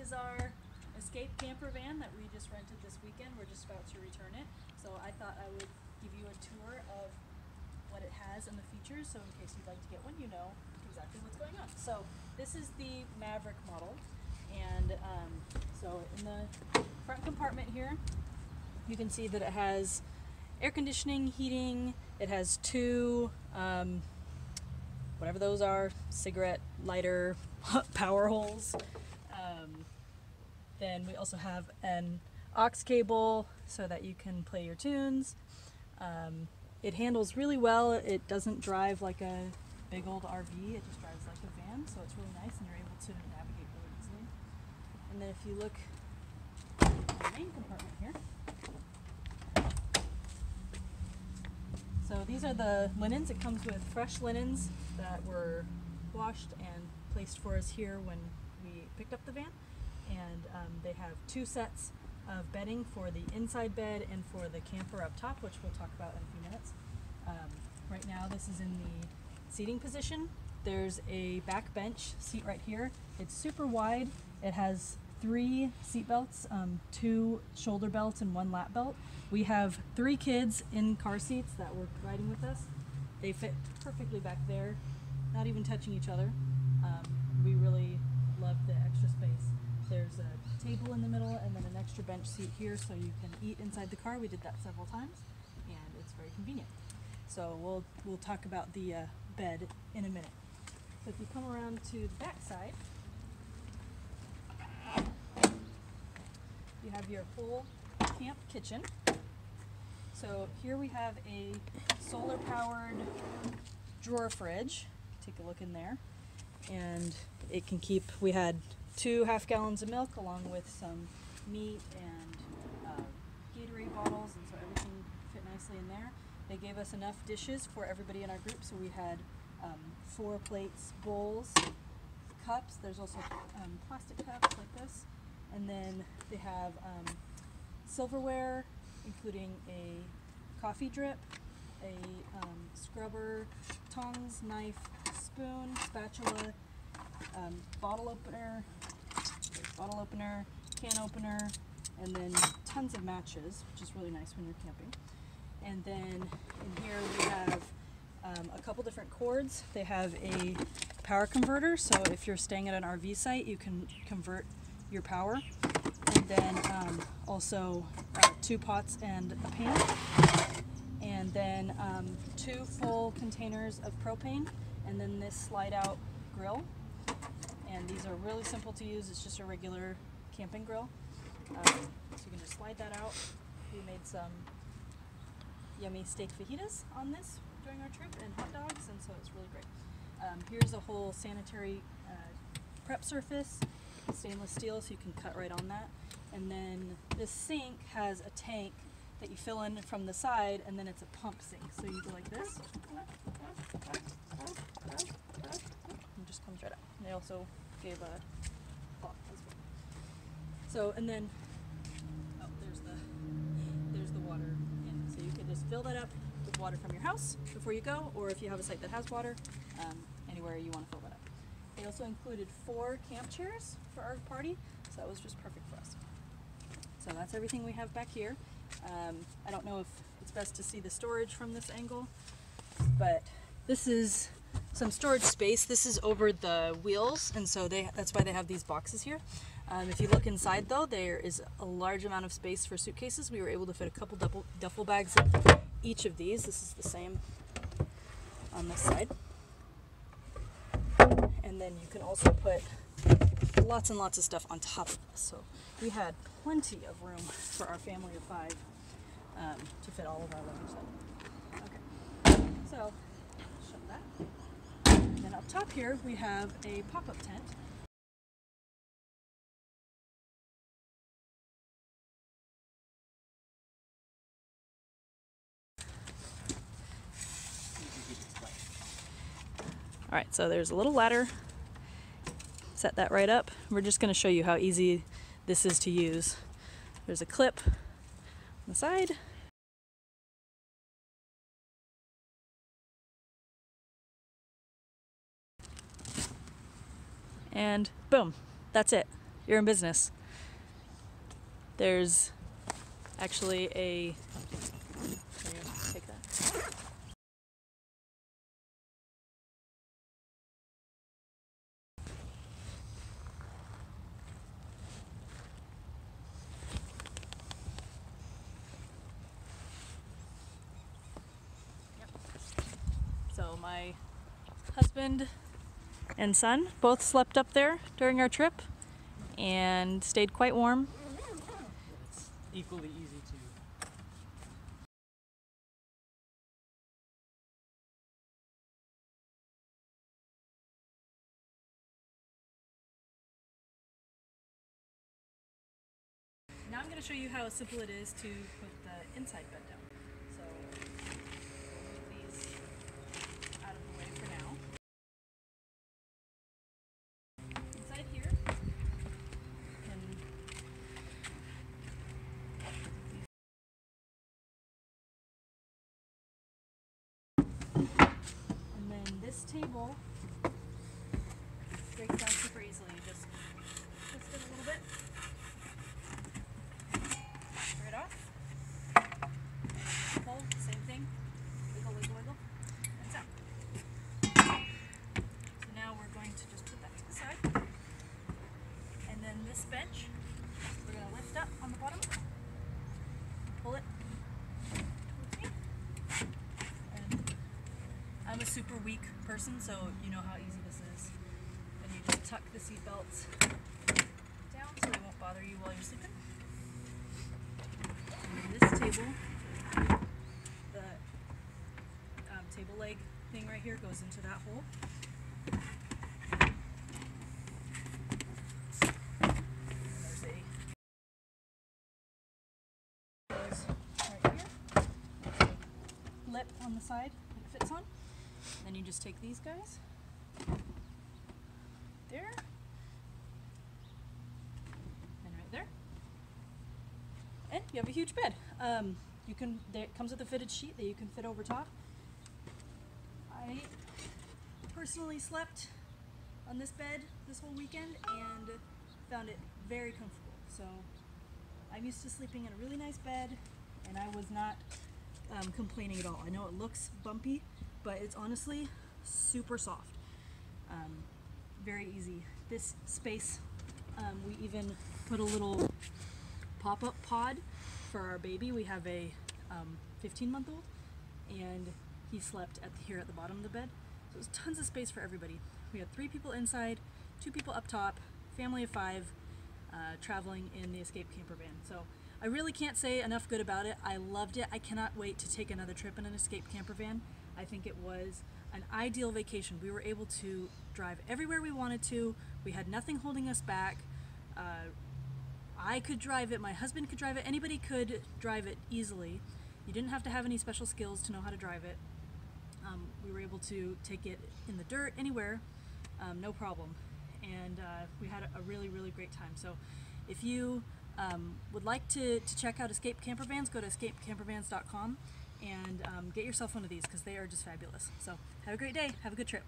is our escape camper van that we just rented this weekend. We're just about to return it. So I thought I would give you a tour of what it has and the features. So in case you'd like to get one, you know exactly what's going on. So this is the Maverick model. And um, so in the front compartment here, you can see that it has air conditioning, heating. It has two, um, whatever those are, cigarette lighter power holes. Then we also have an aux cable so that you can play your tunes. Um, it handles really well. It doesn't drive like a big old RV. It just drives like a van, so it's really nice and you're able to navigate really easily. And then if you look the main compartment here, so these are the linens. It comes with fresh linens that were washed and placed for us here when we picked up the van. And um, they have two sets of bedding for the inside bed and for the camper up top, which we'll talk about in a few minutes. Um, right now, this is in the seating position. There's a back bench seat right here. It's super wide. It has three seat belts, um, two shoulder belts, and one lap belt. We have three kids in car seats that were riding with us. They fit perfectly back there, not even touching each other. Um, we really love the extra space. There's a table in the middle and then an extra bench seat here so you can eat inside the car. We did that several times and it's very convenient. So we'll, we'll talk about the uh, bed in a minute. So if you come around to the back side, you have your full camp kitchen. So here we have a solar powered drawer fridge. Take a look in there. And it can keep, we had two half gallons of milk along with some meat and uh, Gatorade bottles, and so everything fit nicely in there. They gave us enough dishes for everybody in our group, so we had um, four plates, bowls, cups. There's also um, plastic cups like this, and then they have um, silverware, including a coffee drip, a um, scrubber, tongs, knife, spoon, spatula, um, bottle opener, bottle opener, can opener, and then tons of matches, which is really nice when you're camping. And then in here we have um, a couple different cords. They have a power converter, so if you're staying at an RV site, you can convert your power. And then um, also uh, two pots and a pan. And then um, two full containers of propane, and then this slide out grill. And these are really simple to use, it's just a regular camping grill. Um, so you can just slide that out. We made some yummy steak fajitas on this during our trip and hot dogs, and so it's really great. Um, here's a whole sanitary uh, prep surface, stainless steel, so you can cut right on that. And then this sink has a tank that you fill in from the side, and then it's a pump sink. So you go like this, comes right out. And they also gave a cloth as well. So, and then, oh, there's the, there's the water in. So you can just fill that up with water from your house before you go, or if you have a site that has water, um, anywhere you want to fill that up. They also included four camp chairs for our party, so that was just perfect for us. So that's everything we have back here. Um, I don't know if it's best to see the storage from this angle, but this is some storage space. This is over the wheels, and so they that's why they have these boxes here. Um, if you look inside, though, there is a large amount of space for suitcases. We were able to fit a couple duffel, duffel bags in each of these. This is the same on this side. And then you can also put lots and lots of stuff on top of this. So we had plenty of room for our family of five um, to fit all of our luggage. Okay, so shut that. And then up top here we have a pop-up tent. All right, so there's a little ladder. Set that right up. We're just gonna show you how easy this is to use. There's a clip on the side. And boom, that's it. you're in business. There's actually a. So my husband and son both slept up there during our trip and stayed quite warm. It's equally easy to. Now I'm going to show you how simple it is to put the inside bed down. So we'll move these out of the way for now. Inside here, and and then this table breaks down super easily. Just twist it a little bit. Right off. And pull, same thing. Wiggle, wiggle, wiggle. That's out. So now we're going to just put that to the side. And then this bench, we're going to lift up on the bottom. Pull it towards me. And I'm a super weak person, so you know how easy this is. And you just tuck the seat belts down so they won't bother you while you're sleeping. And this table, the um, table leg thing right here goes into that hole. Lip on the side that fits on. Then you just take these guys. There. And right there and you have a huge bed. Um, you can there it comes with a fitted sheet that you can fit over top. I personally slept on this bed this whole weekend and found it very comfortable. So I'm used to sleeping in a really nice bed, and I was not um, complaining at all. I know it looks bumpy, but it's honestly super soft. Um, very easy. This space, um, we even put a little pop-up pod for our baby. We have a 15-month-old, and he slept at here at the bottom of the bed. So there's tons of space for everybody. We had three people inside, two people up top, family of five, uh, traveling in the Escape camper van. So I really can't say enough good about it. I loved it. I cannot wait to take another trip in an Escape camper van. I think it was an ideal vacation. We were able to drive everywhere we wanted to. We had nothing holding us back. Uh, I could drive it, my husband could drive it, anybody could drive it easily. You didn't have to have any special skills to know how to drive it. Um, we were able to take it in the dirt, anywhere, um, no problem. And uh, we had a, really, really great time. So if you um, would like to, to check out Escape Camper Vans, go to escapecampervans.com and um, get yourself one of these because they are just fabulous. So have a great day, have a good trip.